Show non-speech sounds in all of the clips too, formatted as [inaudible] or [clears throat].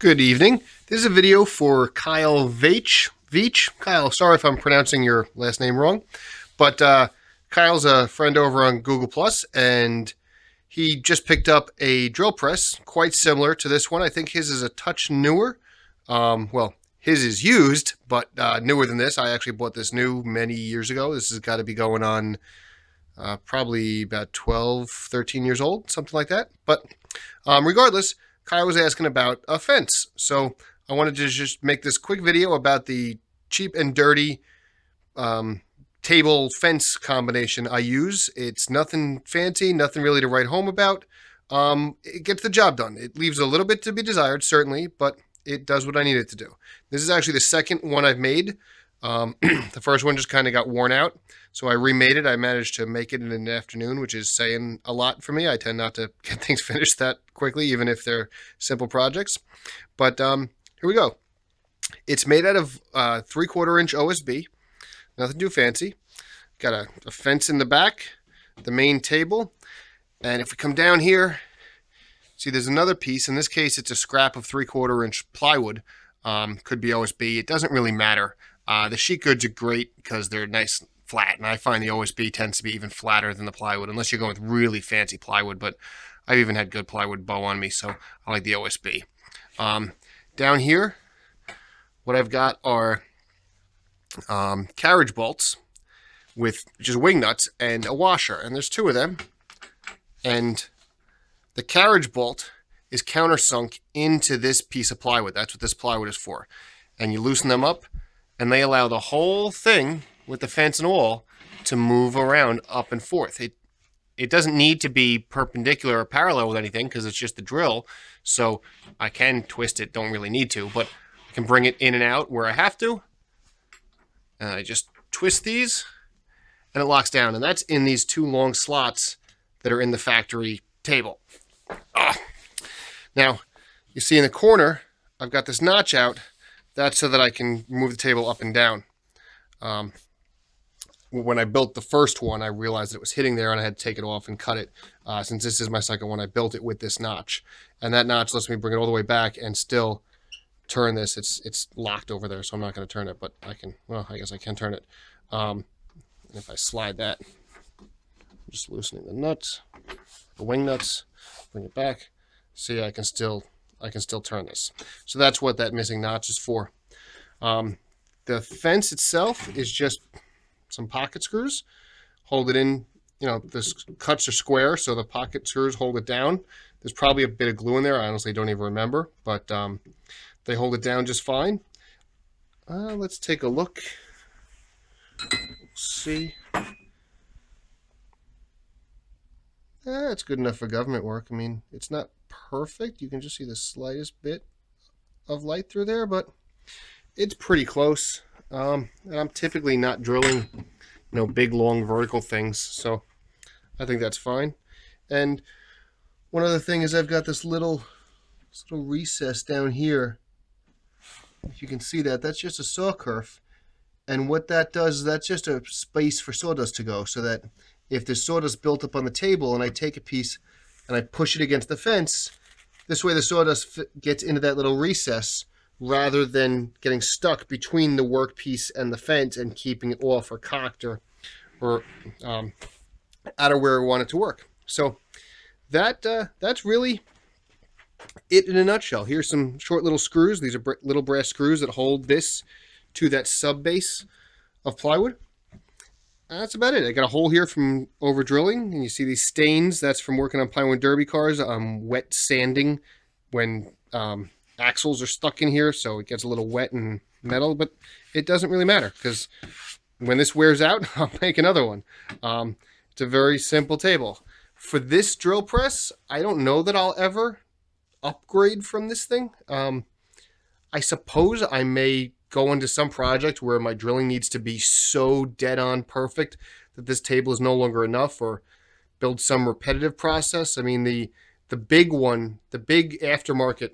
Good evening. This is a video for Kyle Veach. Veach? Kyle, sorry if I'm pronouncing your last name wrong. But uh, Kyle's a friend over on Google Plus, and he just picked up a drill press quite similar to this one. I think his is a touch newer. Um, well, his is used, but uh, newer than this. I actually bought this new many years ago. This has got to be going on uh, probably about 12, 13 years old, something like that. But um, regardless, Kyle was asking about a fence. So I wanted to just make this quick video about the cheap and dirty um, table fence combination I use. It's nothing fancy, nothing really to write home about. Um, it gets the job done. It leaves a little bit to be desired, certainly, but it does what I need it to do. This is actually the second one I've made. Um, [clears throat] the first one just kind of got worn out, so I remade it. I managed to make it in an afternoon, which is saying a lot for me. I tend not to [laughs] get things finished that quickly, even if they're simple projects. But um, here we go. It's made out of uh, three-quarter inch OSB, nothing too fancy. Got a, a fence in the back, the main table, and if we come down here, see there's another piece. In this case, it's a scrap of three-quarter inch plywood. Um, could be OSB. It doesn't really matter. Uh, the sheet goods are great because they're nice flat, and I find the OSB tends to be even flatter than the plywood, unless you're going with really fancy plywood, but I've even had good plywood bow on me, so I like the OSB. Um, down here, what I've got are um, carriage bolts with just wing nuts and a washer, and there's two of them, and the carriage bolt is countersunk into this piece of plywood. That's what this plywood is for. And you loosen them up, and they allow the whole thing with the fence and all to move around up and forth. It it doesn't need to be perpendicular or parallel with anything because it's just a drill. So I can twist it, don't really need to, but I can bring it in and out where I have to. And I just twist these and it locks down. And that's in these two long slots that are in the factory table. Ah. Now, you see in the corner, I've got this notch out that's so that I can move the table up and down. Um, when I built the first one, I realized it was hitting there and I had to take it off and cut it. Uh, since this is my second one, I built it with this notch. And that notch lets me bring it all the way back and still turn this. It's it's locked over there, so I'm not going to turn it, but I can, well, I guess I can turn it. Um, if I slide that, I'm just loosening the nuts, the wing nuts, bring it back. See, I can still I can still turn this. So that's what that missing notch is for. Um, the fence itself is just some pocket screws. Hold it in, you know, the cuts are square, so the pocket screws hold it down. There's probably a bit of glue in there. I honestly don't even remember, but um, they hold it down just fine. Uh, let's take a look. We'll see. Eh, it's good enough for government work. I mean, it's not perfect. You can just see the slightest bit of light through there, but it's pretty close. Um, and I'm typically not drilling, you know, big, long vertical things, so I think that's fine. And one other thing is I've got this little, this little recess down here. If you can see that, that's just a saw kerf. And what that does is that's just a space for sawdust to go, so that if there's sawdust built up on the table and I take a piece and I push it against the fence, this way the sawdust gets into that little recess rather than getting stuck between the workpiece and the fence and keeping it off or cocked or, or um, out of where we want it to work. So that uh, that's really it in a nutshell. Here's some short little screws. These are br little brass screws that hold this to that sub base of plywood that's about it. I got a hole here from over drilling, and you see these stains. That's from working on pinewood derby cars. I'm wet sanding when um, axles are stuck in here, so it gets a little wet and metal, but it doesn't really matter because when this wears out, [laughs] I'll make another one. Um, it's a very simple table. For this drill press, I don't know that I'll ever upgrade from this thing. Um, I suppose I may go into some project where my drilling needs to be so dead on perfect that this table is no longer enough or build some repetitive process. I mean, the the big one, the big aftermarket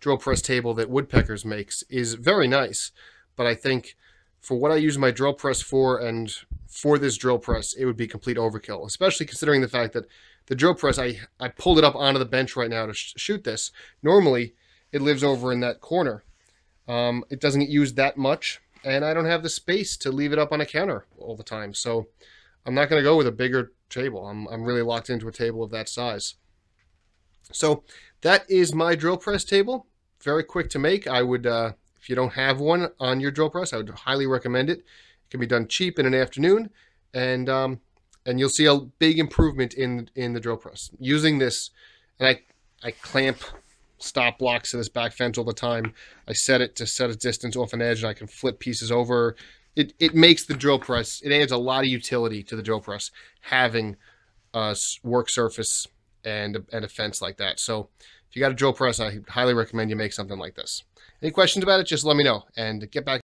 drill press table that Woodpeckers makes is very nice, but I think for what I use my drill press for and for this drill press, it would be complete overkill, especially considering the fact that the drill press, I, I pulled it up onto the bench right now to sh shoot this. Normally, it lives over in that corner. Um, it doesn't get used that much, and I don't have the space to leave it up on a counter all the time. So I'm not going to go with a bigger table. I'm, I'm really locked into a table of that size. So that is my drill press table. Very quick to make. I would, uh, if you don't have one on your drill press, I would highly recommend it. It can be done cheap in an afternoon, and um, and you'll see a big improvement in in the drill press using this. And I I clamp stop blocks to this back fence all the time. I set it to set a distance off an edge, and I can flip pieces over. It it makes the drill press. It adds a lot of utility to the drill press having a work surface and and a fence like that. So if you got a drill press, I highly recommend you make something like this. Any questions about it, just let me know and get back